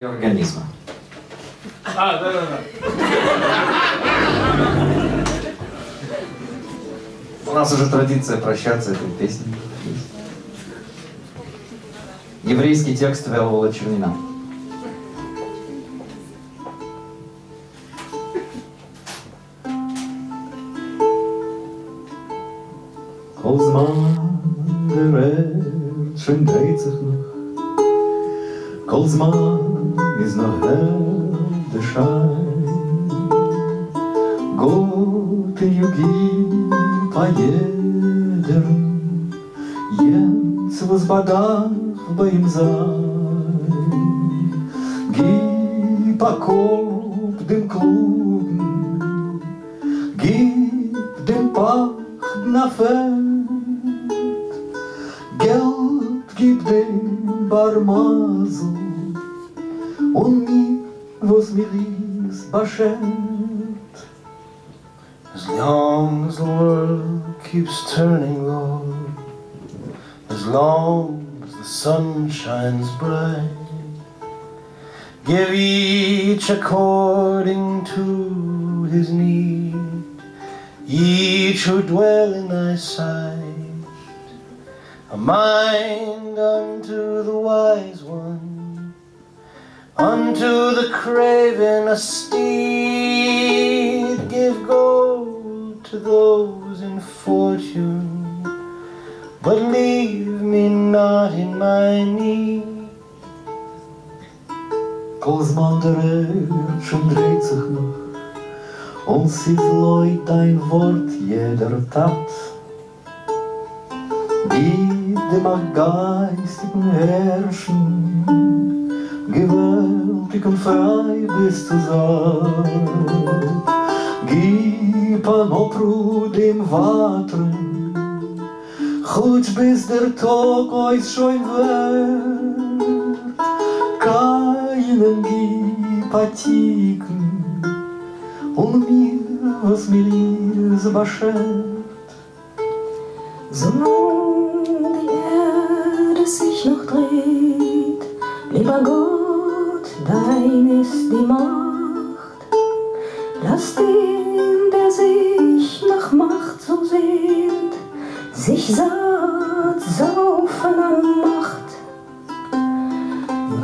организма. А, да, да, да. У нас уже традиция прощаться этой песней. Еврейский текст Велвола Чернина. כל זמן גרד schon dreht sich noch Kol zman iz noher dışarı Готы юги поедем, Енц возбодах боим за Ги покоп дым клуб, Ги дым пах на фет, Гелт гиб дым бармазл, was mir ist, beschenkt As long as the world keeps turning, Lord, as long as the sun shines bright, give each according to his need, each who dwell in thy sight, a mind unto the wise one, unto the craven a steed, give gold to those in fortune, but leave me not in my need. der Erd schon dreht sich noch. Und sie leut dein Wort jeder Tat. Gib dem geistigen Herrschen Gewaltig und frei bist du sein Gib an Opru dem Watren Chutz bis der Tag euch schon wird keinen gib Atiken und mir, was mir beschert. Solange die Erde sich noch dreht, lieber Gott, dein ist die Macht. Lass den, der sich nach Macht so sehnt, sich satt saufen an Macht.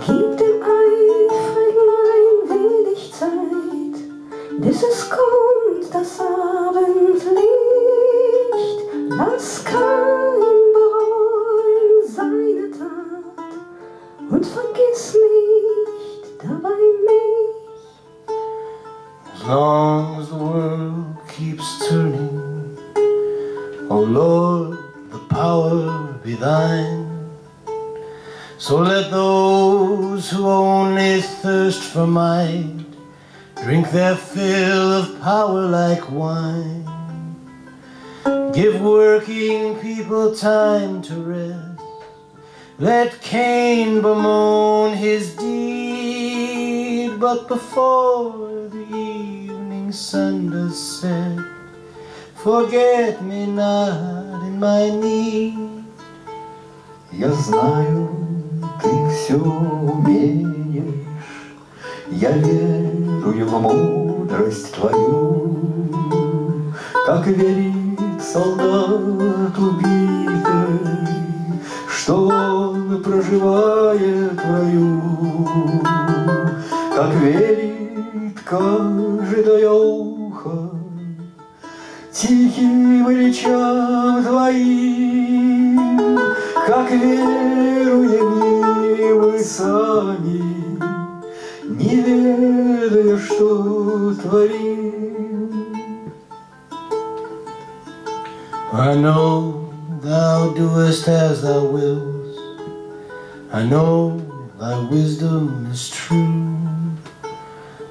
Gib dem Eifrigen ein wenig Zeit, bis es kommt das Abendlicht. Lass long as the world keeps turning, O Lord, the power be thine. So let those who only thirst for might drink their fill of power like wine. Give working people time to rest. Let Cain bemoan his deed, but before the evening sun does set, forget me not in my need. Я знаю, ты все умеешь, Я верую в мудрость твою, Как верит солдат убитый, Что он проживает в раю, Как верит каждое ухо Тихим речам твоим, Как веруем мы сами, Не ведая, что творим. I know thou doest as thou wills. I know thy wisdom is true.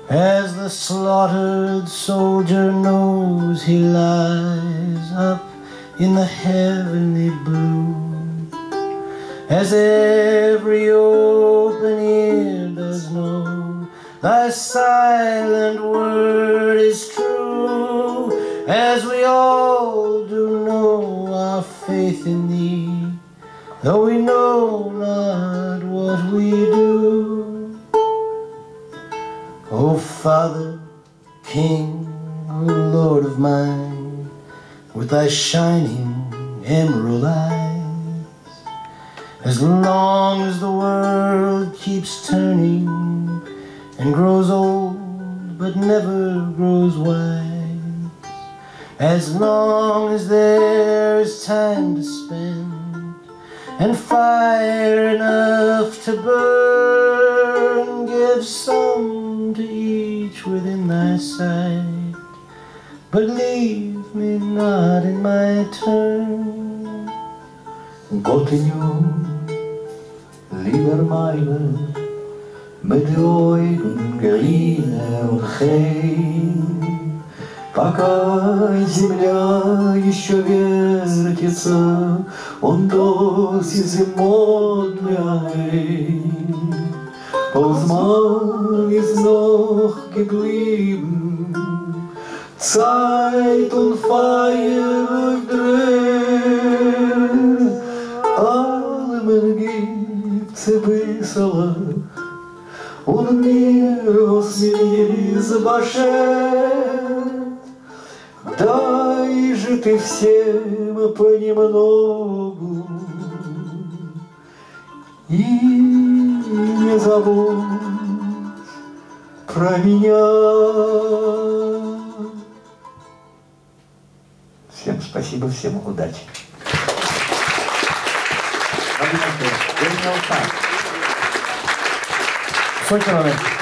As the slaughtered soldier knows he lies up in the heavenly blue. As every open ear does know, thy silent word is true. As we all do know our faith in thee, though we know not what we do. Oh, Father, King, Lord of mine, with thy shining emerald eyes, as long as the world keeps turning and grows old but never grows wise, as long as there's time to spend and fire enough to burn, give some within thy sight, but leave me not in my turn. Gottingen, lieber meine, mit Augen Grine und Хейм. Пока земля еще вертится, он досі зимодный. Ausmann ist noch geblieben, Zeit und Feier drin. Allem ergibt's весело, Он мир возмеизбашет. Дай же ты всем понемногу, И забудь про меня. Всем спасибо, всем удачи. Canadá.